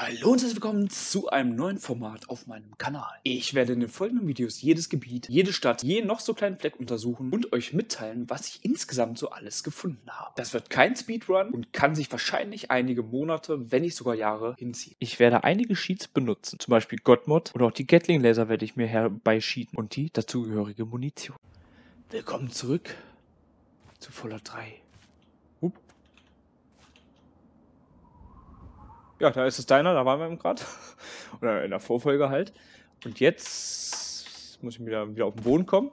Hallo und herzlich willkommen zu einem neuen Format auf meinem Kanal. Ich werde in den folgenden Videos jedes Gebiet, jede Stadt, jeden noch so kleinen Fleck untersuchen und euch mitteilen, was ich insgesamt so alles gefunden habe. Das wird kein Speedrun und kann sich wahrscheinlich einige Monate, wenn nicht sogar Jahre hinziehen. Ich werde einige Sheets benutzen, zum Beispiel Godmod oder auch die Gatling Laser werde ich mir herbeischieten und die dazugehörige Munition. Willkommen zurück zu Fallout 3. Ja, da ist es deiner, da waren wir eben gerade. Oder in der Vorfolge halt. Und jetzt muss ich wieder, wieder auf den Boden kommen.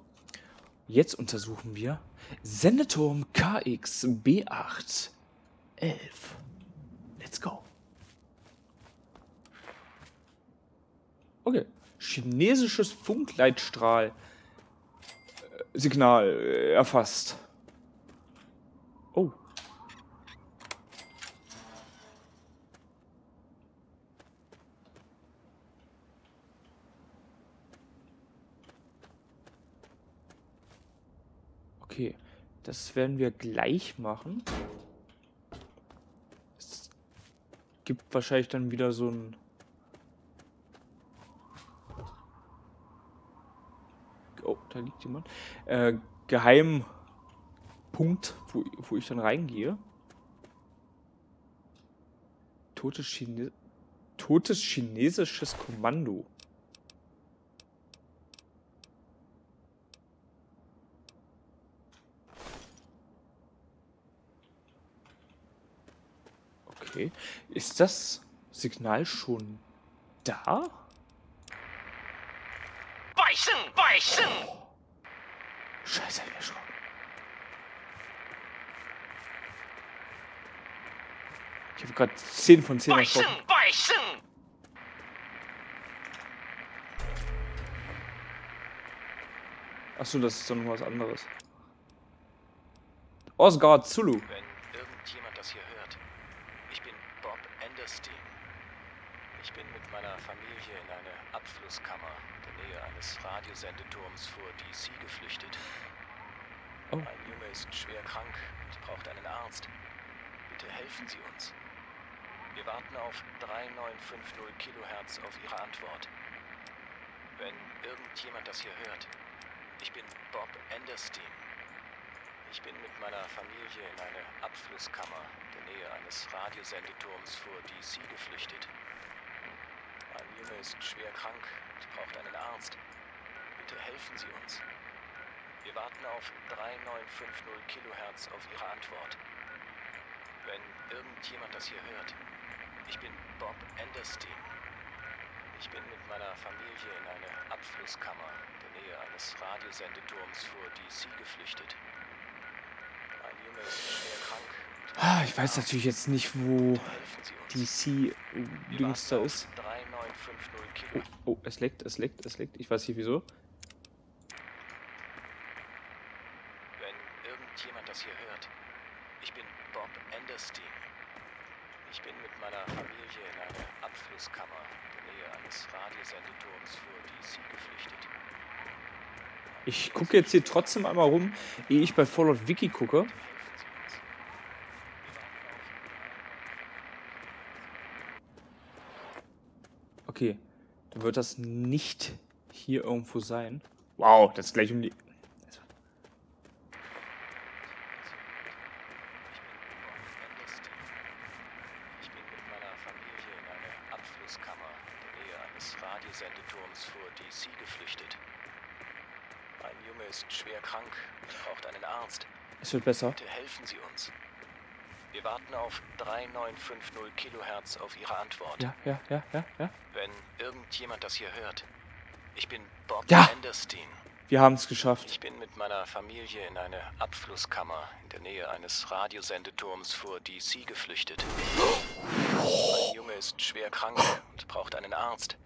Jetzt untersuchen wir Sendeturm KX B8 11. Let's go. Okay. Chinesisches Funkleitstrahl. äh, Signal äh, erfasst. Oh. Okay, das werden wir gleich machen. Es gibt wahrscheinlich dann wieder so ein... Oh, da liegt jemand. Äh, Geheimpunkt, wo, wo ich dann reingehe. Totes, Chine Totes chinesisches Kommando. Okay. Ist das Signal schon da? Weichen! Weichen! Scheiße, ich erschrocken. Ich habe gerade 10 von 10 Weichen! erschrocken. Weichen! Achso, das ist dann noch was anderes. Osgard Zulu. Wenn irgendjemand das hier hört, ich bin Bob Enderstein. Ich bin mit meiner Familie in eine Abflusskammer in der Nähe eines Radiosendeturms vor DC geflüchtet. Oh. Ein Junge ist schwer krank und braucht einen Arzt. Bitte helfen Sie uns. Wir warten auf 3950 Kilohertz auf Ihre Antwort. Wenn irgendjemand das hier hört, ich bin Bob Enderstein. Ich bin mit meiner Familie in eine Abflusskammer Nähe eines Radiosendeturms vor DC geflüchtet. Ein Junge ist schwer krank und braucht einen Arzt. Bitte helfen Sie uns. Wir warten auf 3950 Kilohertz auf Ihre Antwort. Wenn irgendjemand das hier hört, ich bin Bob Enderstein. Ich bin mit meiner Familie in eine Abflusskammer in der Nähe eines Radiosendeturms vor DC geflüchtet. Ein Junge ist schwer krank. Ah, ich weiß natürlich jetzt nicht, wo. DC Dings da ist. auf 3950 Oh, oh, es leckt, es leckt, es leckt. Ich weiß nicht wieso. Wenn irgendjemand das hier hört, ich bin Bob Enderstein. Ich bin mit meiner Familie in eine Abflusskammer in der Nähe eines Radiosendeturms vor DC geflüchtet. Ich gucke jetzt hier trotzdem einmal rum, ehe ich bei Fallout Wiki gucke. Bitte helfen Sie uns. Wir warten auf Okay, dann wird das nicht hier irgendwo sein. Wow, das ist gleich um die... Ich bin Bob Enderstein. Ich bin mit meiner Familie in eine Abflusskammer in der Nähe eines Radiosendeturms vor DC geflüchtet. Ein Junge ist schwer krank und braucht einen Arzt. Es wird besser. Bitte helfen Sie uns. Wir warten auf 3950 Kilohertz auf Ihre Antwort. Ja, ja, ja, ja, ja. Wenn irgendjemand das hier hört. Ich bin Bob Ja. Enderstein. Wir haben es geschafft. Ich bin mit meiner Familie in eine Abflusskammer in der Nähe eines Radiosendeturms vor DC geflüchtet. Ein Junge ist schwer krank und braucht einen Arzt.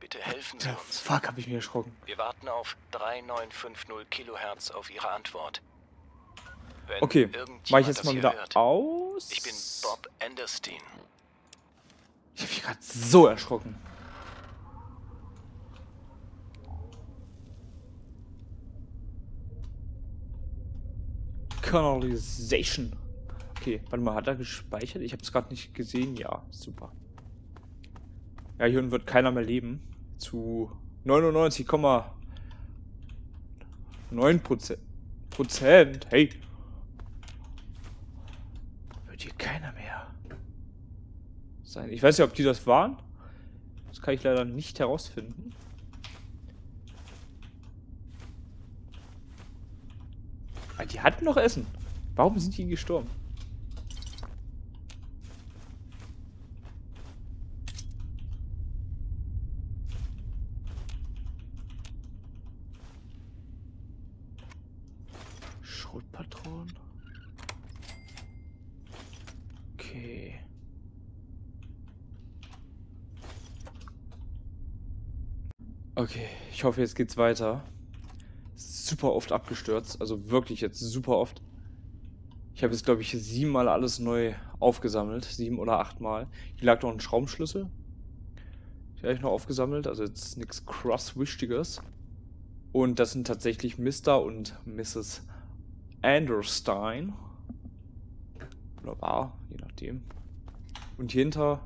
Bitte helfen Sie uns. fuck, hab ich mich erschrocken. Wir warten auf 3950 Kilohertz auf Ihre Antwort. Wenn Okay, mach ich jetzt mal wieder hört. aus. Ich bin Bob Enderstein. Ich hab mich gerade so erschrocken. Canalization. Okay, warte mal, hat er gespeichert? Ich habe es gerade nicht gesehen. Ja, super. Ja, hier wird keiner mehr leben. Zu 99,9 Prozent. Prozent. Hey. Wird hier keiner mehr sein. Ich weiß nicht, ob die das waren. Das kann ich leider nicht herausfinden. Ah, die hatten noch Essen. Warum sind die gestorben? Schrotpatronen. Okay. Okay, ich hoffe, jetzt geht's weiter. Super oft abgestürzt, also wirklich jetzt super oft. Ich habe jetzt, glaube ich, siebenmal alles neu aufgesammelt. Sieben oder achtmal. Hier lag noch ein Schraubenschlüssel. Den habe ich noch aufgesammelt, also jetzt nichts krass Wichtiges. Und das sind tatsächlich Mr. und Mrs. Anderstein. Oder war, je nachdem. Und hier hinter.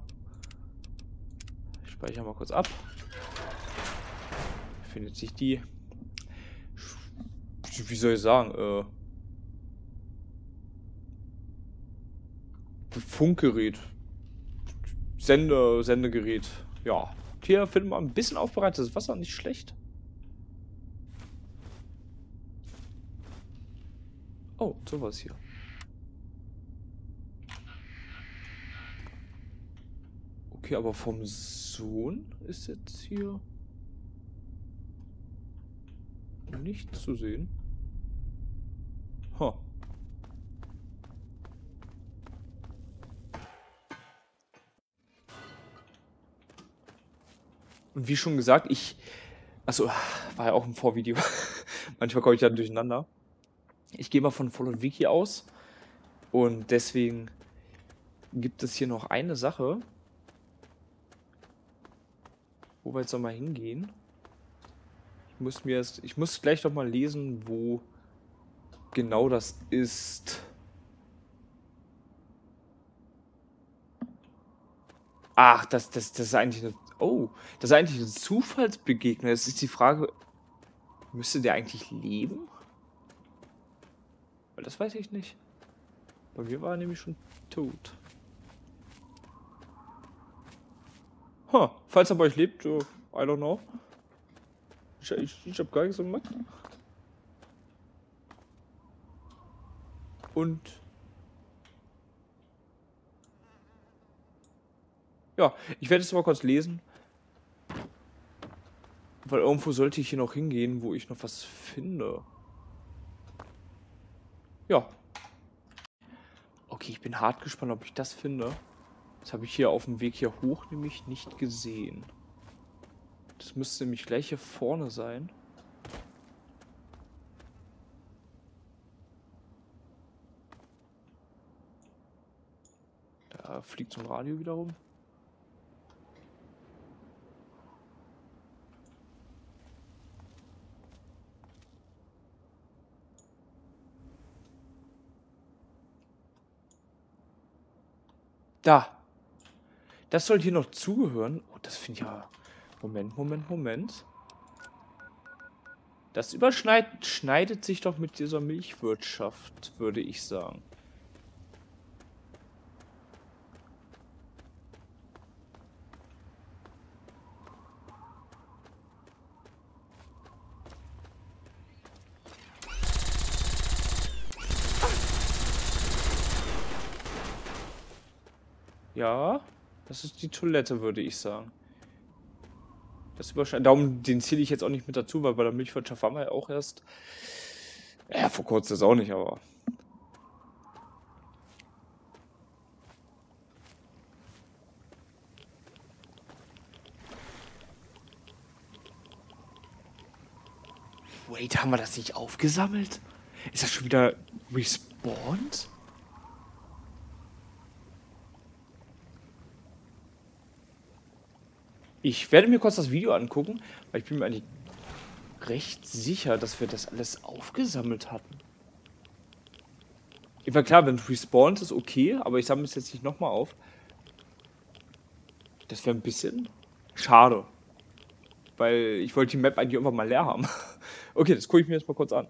Ich speichere mal kurz ab findet sich die, wie soll ich sagen, äh, Funkgerät, Sende, Sendegerät. Ja, hier finden wir ein bisschen aufbereitetes Wasser, nicht schlecht. Oh, sowas hier. Okay, aber vom Sohn ist jetzt hier nichts zu sehen. Ha. Und wie schon gesagt, ich. Achso, war ja auch im Vorvideo. Manchmal komme ich dann durcheinander. Ich gehe mal von Fallout Wiki aus. Und deswegen gibt es hier noch eine Sache. Wo wir jetzt nochmal hingehen. Ich muss mir erst, ich muss gleich noch mal lesen, wo genau das ist. Ach, das, das, das ist eigentlich eine. Oh, das ist eigentlich eine Zufallsbegegnung. Jetzt ist die Frage, müsste der eigentlich leben? Weil das weiß ich nicht. Bei mir war er nämlich schon tot. Huh, falls er bei euch lebt, uh, I don't know. Ich, ich, ich habe gar nichts gemacht. Und ja, ich werde es mal kurz lesen. Weil irgendwo sollte ich hier noch hingehen, wo ich noch was finde. Ja. Okay, ich bin hart gespannt, ob ich das finde. Das habe ich hier auf dem Weg hier hoch nämlich nicht gesehen. Das müsste nämlich gleich hier vorne sein. Da fliegt so ein Radio wieder rum. Da. Das soll hier noch zugehören. Oh, das finde ich ja Moment, Moment, Moment. Das überschneidet sich doch mit dieser Milchwirtschaft, würde ich sagen. Ja, das ist die Toilette, würde ich sagen. Das überschneidet. Darum, den zähle ich jetzt auch nicht mit dazu, weil bei der Milchwirtschaft waren wir ja auch erst. Ja, vor kurzem ist auch nicht, aber. Wait, haben wir das nicht aufgesammelt? Ist das schon wieder respawned? Ich werde mir kurz das Video angucken, weil ich bin mir eigentlich recht sicher, dass wir das alles aufgesammelt hatten. Ich war klar, wenn es respawnt ist, okay, aber ich sammle es jetzt nicht nochmal auf. Das wäre ein bisschen Schade. Weil ich wollte die Map eigentlich irgendwann mal leer haben. okay, das gucke ich mir jetzt mal kurz an.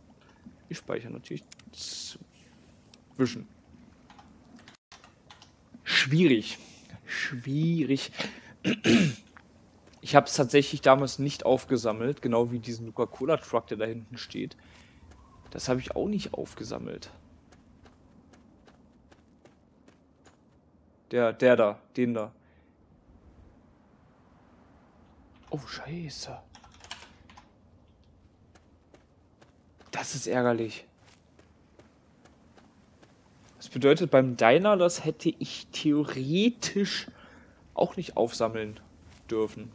Ich speichere natürlich zwischen. Schwierig. Schwierig. Ich habe es tatsächlich damals nicht aufgesammelt, genau wie diesen Coca-Cola-Truck, der da hinten steht. Das habe ich auch nicht aufgesammelt. Der, der da, den da. Oh, scheiße. Das ist ärgerlich. Das bedeutet beim Diner, das hätte ich theoretisch auch nicht aufsammeln dürfen.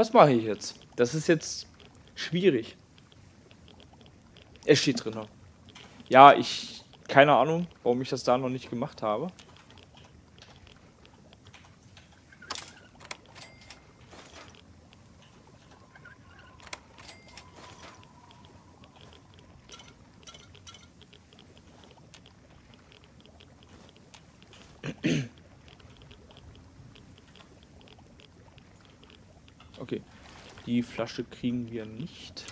Was mache ich jetzt? Das ist jetzt schwierig. Es steht drin. Ja, ich. Keine Ahnung, warum ich das da noch nicht gemacht habe. Okay. Die Flasche kriegen wir nicht.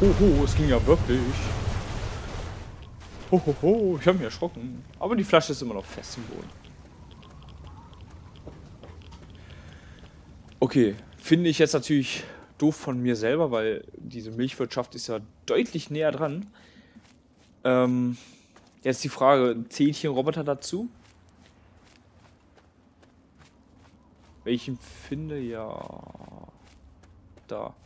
Hohoho, es ging ja wirklich. Hohoho, ich habe mich erschrocken. Aber die Flasche ist immer noch fest im Boden. Okay, finde ich jetzt natürlich doof von mir selber, weil diese Milchwirtschaft ist ja deutlich näher dran. Ähm, jetzt die Frage, zählt hier ein Roboter dazu? Welchen finde ja da.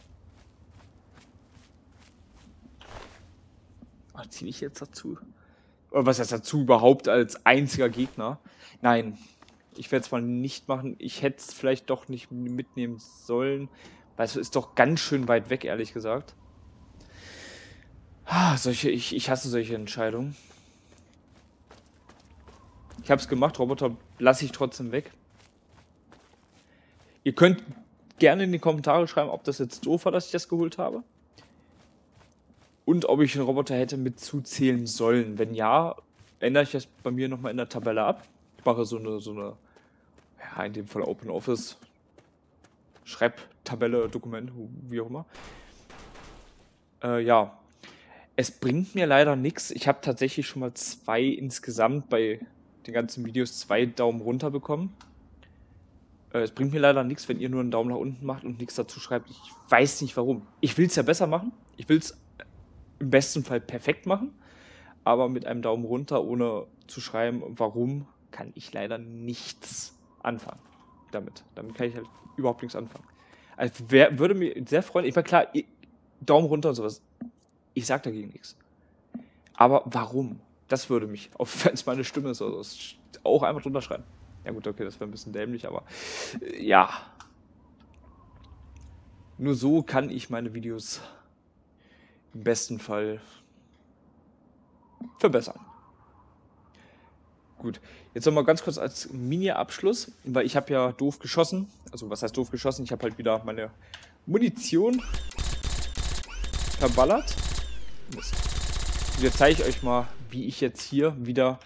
Ach, ziehe ich jetzt dazu? Oder was heißt dazu überhaupt als einziger Gegner? Nein, ich werde es mal nicht machen. Ich hätte es vielleicht doch nicht mitnehmen sollen, weil es ist doch ganz schön weit weg, ehrlich gesagt. Ah, solche, ich, ich hasse solche Entscheidungen. Ich habe es gemacht, Roboter lasse ich trotzdem weg. Ihr könnt gerne in die Kommentare schreiben, ob das jetzt doof war, dass ich das geholt habe. Und ob ich einen Roboter hätte mit zuzählen sollen. Wenn ja, ändere ich das bei mir nochmal in der Tabelle ab. Ich mache so eine, so eine, ja, in dem Fall Open Office Schreibtabelle, Dokument, wie auch immer. Äh, ja, es bringt mir leider nichts. Ich habe tatsächlich schon mal zwei insgesamt bei den ganzen Videos zwei Daumen runter bekommen. Äh, es bringt mir leider nichts, wenn ihr nur einen Daumen nach unten macht und nichts dazu schreibt. Ich weiß nicht warum. Ich will es ja besser machen. Ich will es im besten Fall perfekt machen. Aber mit einem Daumen runter, ohne zu schreiben, warum, kann ich leider nichts anfangen damit. Damit kann ich halt überhaupt nichts anfangen. Also wer, würde mir sehr freuen. Ich meine, klar, Daumen runter und sowas. Ich sag dagegen nichts. Aber warum? Das würde mich, auch wenn es meine Stimme ist, also auch einfach drunter schreiben. Ja gut, okay, das wäre ein bisschen dämlich, aber äh, ja. Nur so kann ich meine Videos im besten Fall verbessern. Gut, jetzt nochmal ganz kurz als Mini-Abschluss, weil ich habe ja doof geschossen. Also was heißt doof geschossen? Ich habe halt wieder meine Munition verballert. Und jetzt zeige ich euch mal, wie ich jetzt hier wieder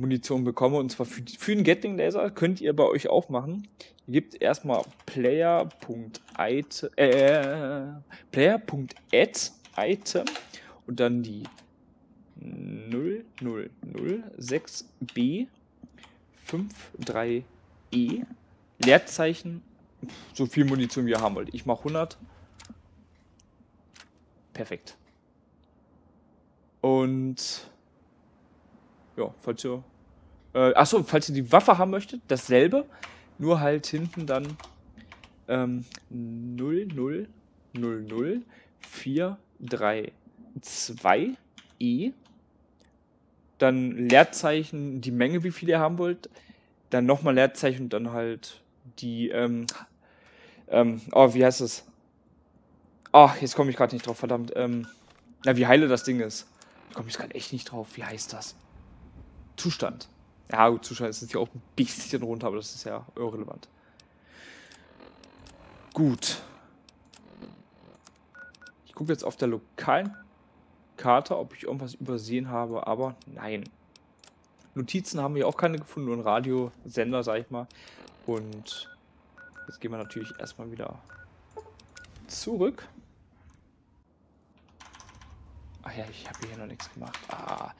Munition bekomme. Und zwar für, für den Gatling Laser könnt ihr bei euch auch machen. Ihr gebt erstmal player.item äh, player.add Item und dann die 0006b 53e Leerzeichen so viel Munition wie ihr haben wollt. Ich mache 100. Perfekt. Und ja, falls ihr. Äh, achso, falls ihr die Waffe haben möchtet, dasselbe. Nur halt hinten dann ähm, 0000 432e. Dann Leerzeichen, die Menge, wie viel ihr haben wollt. Dann nochmal Leerzeichen und dann halt die, ähm, ähm, oh, wie heißt es? Ach, jetzt komme ich gerade nicht drauf, verdammt. Ähm, na, wie heile das Ding ist. Ich komme jetzt gerade echt nicht drauf. Wie heißt das? Zustand. Ja, gut, Zustand ist jetzt hier auch ein bisschen runter, aber das ist ja irrelevant. Gut. Ich gucke jetzt auf der lokalen Karte, ob ich irgendwas übersehen habe, aber nein. Notizen haben wir auch keine gefunden, nur ein Radiosender, sag ich mal. Und jetzt gehen wir natürlich erstmal wieder zurück. Ach ja, ich habe hier noch nichts gemacht. Ah,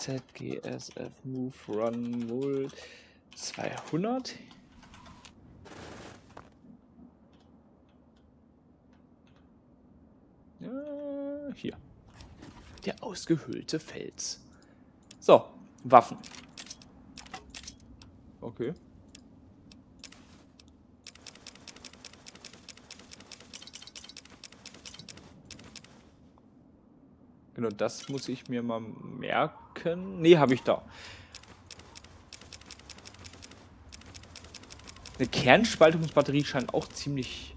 ZGSF Move Run 0 200. Ja, hier. Der ausgehöhlte Fels. So, Waffen. Okay. Genau, das muss ich mir mal merken. Ne, habe ich da. Eine Kernspaltungsbatterie scheint auch ziemlich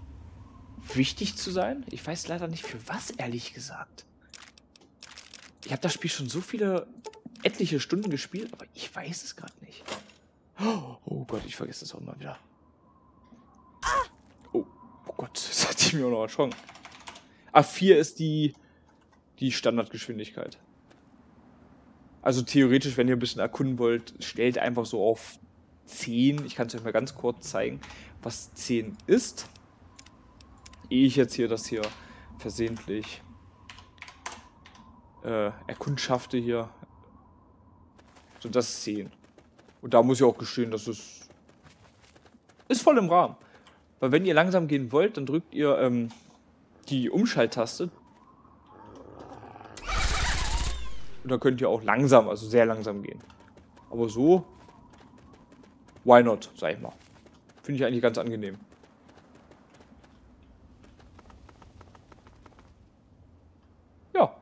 wichtig zu sein. Ich weiß leider nicht für was, ehrlich gesagt. Ich habe das Spiel schon so viele, etliche Stunden gespielt, aber ich weiß es gerade nicht. Oh Gott, ich vergesse das auch mal wieder. Oh, oh Gott, das hatte ich mir auch noch erschrocken. A4 ist die, die Standardgeschwindigkeit. Also theoretisch, wenn ihr ein bisschen erkunden wollt, stellt einfach so auf 10. Ich kann es euch mal ganz kurz zeigen, was 10 ist. Ehe ich jetzt hier das hier versehentlich äh, erkundschafte hier. So, das ist 10. Und da muss ich auch gestehen, das ist, ist voll im Rahmen. Weil wenn ihr langsam gehen wollt, dann drückt ihr ähm, die Umschalttaste. Und dann könnt ihr auch langsam, also sehr langsam gehen. Aber so why not, sag ich mal. Finde ich eigentlich ganz angenehm. Ja.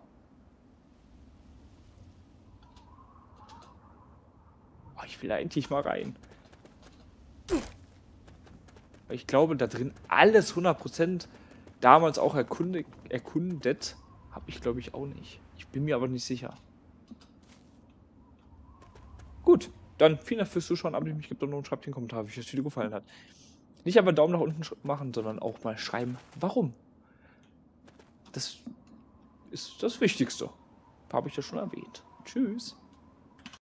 Oh, ich will eigentlich mal rein. Ich glaube, da drin alles 100% damals auch erkundet, erkundet habe ich glaube ich auch nicht. Ich bin mir aber nicht sicher. Gut. Dann vielen Dank fürs Zuschauen, abonniert mich, gebt und schreibt den Kommentar, wie euch das Video gefallen hat. Nicht aber Daumen nach unten machen, sondern auch mal schreiben, warum. Das ist das Wichtigste. Habe ich ja schon erwähnt. Tschüss.